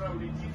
para o Lidinho.